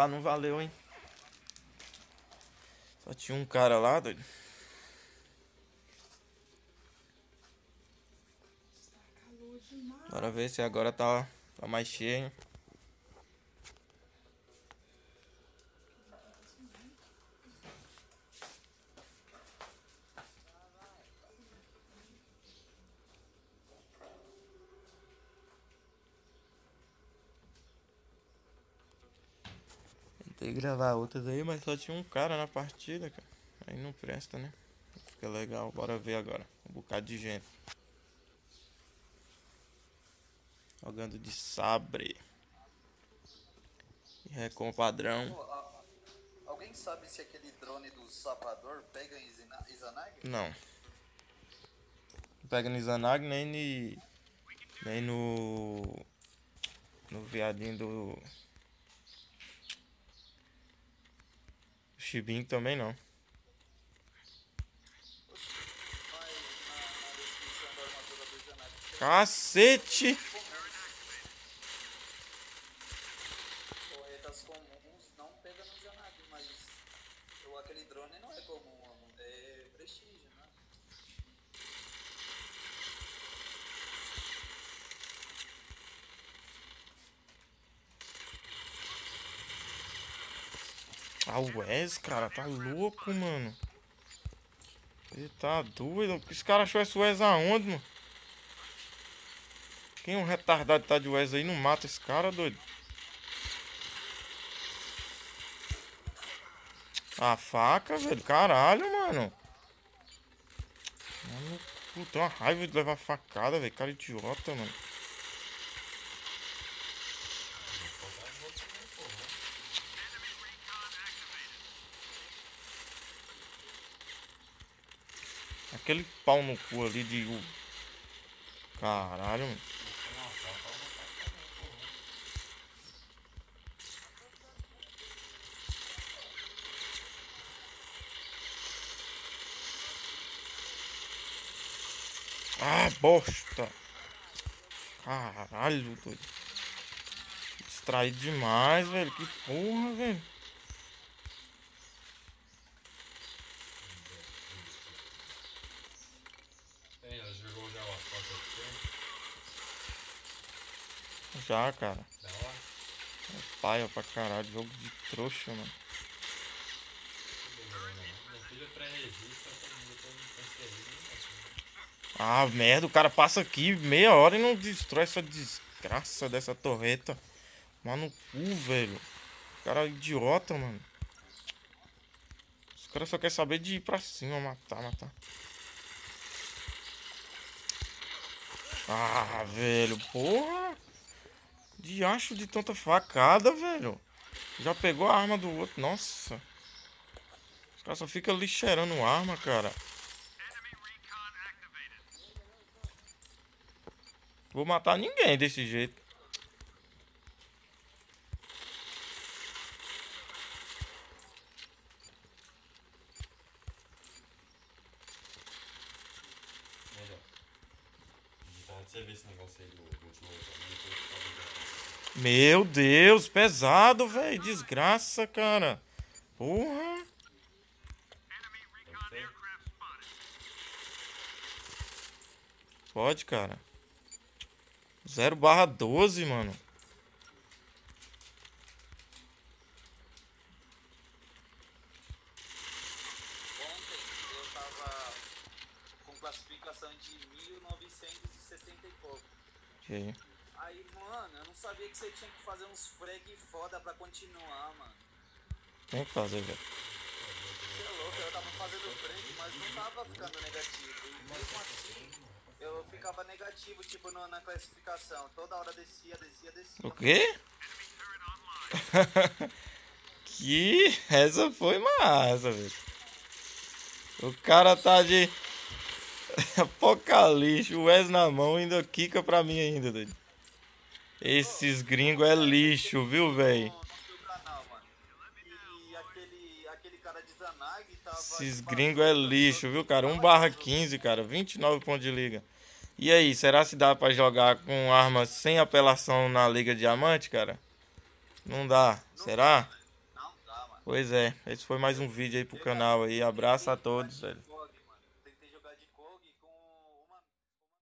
Lá não valeu, hein? Só tinha um cara lá, doido. Bora ver se agora tá, tá mais cheio. Tentei gravar outras aí, mas só tinha um cara na partida, cara. Aí não presta, né? Fica legal. Bora ver agora. Um bocado de gente. Jogando de sabre. É com padrão. Alguém sabe se aquele drone do sapador pega em Izana- Izanagi? Não. Pega no Zanag nem ni, nem no. No viadinho do. O Chibin também não. Vai na, na descrição da armadura do Izanagi. Cacete! Torretas comuns não no mas aquele drone não é comum, é prestígio, Ah, o Wes, cara, tá louco, mano. Ele tá doido. Esse cara achou esse Wes aonde, mano? Quem é um retardado tá de Wes aí não mata esse cara, doido? A faca, velho. Caralho, mano. Mano, puta, uma raiva de levar facada, velho. Cara idiota, mano. Aquele pau no cu ali de. Caralho, mano. Ah, bosta. Caralho, doido. Distraído demais, velho. Que porra, velho. Tem, ela jogou já o asfalto aqui. Já, cara. Da hora. Paia pra caralho. Jogo de trouxa, mano. Ah, merda. O cara passa aqui meia hora e não destrói essa desgraça dessa torreta. Mano, cu, velho. Cara idiota, mano. Os caras só querem saber de ir pra cima, matar, matar. Ah, velho, porra. Diacho de tanta facada, velho. Já pegou a arma do outro. Nossa. Os caras só ficam lixeirando arma, cara. Vou matar ninguém desse jeito. Eu ver esse negócio aí do último Meu Deus, pesado, velho. Desgraça, cara. Porra. Pode cara. 0 barra 12, mano. Classificação de 1960 e pouco. Ok. Aí, mano, eu não sabia que você tinha que fazer uns frag foda pra continuar, mano. Tem que fazer, velho. Você é louco, eu tava fazendo frag, mas não tava ficando negativo. E mesmo assim, eu ficava negativo, tipo, no- na classificação. Toda hora descia, descia, descia. O quê? que essa foi massa, velho. O cara tá de apocalipse, o Wes na mão ainda quica pra mim ainda, doido. Esses gringos é lixo, viu, velho? E. Esses gringos é lixo, viu, cara? 1 barra 15, cara. 29 pontos de liga. E aí, será se dá pra jogar com armas sem apelação na Liga Diamante, cara? Não dá. Será? Não dá, mano. Pois é. Esse foi mais um vídeo aí pro canal aí. Abraço a todos, velho.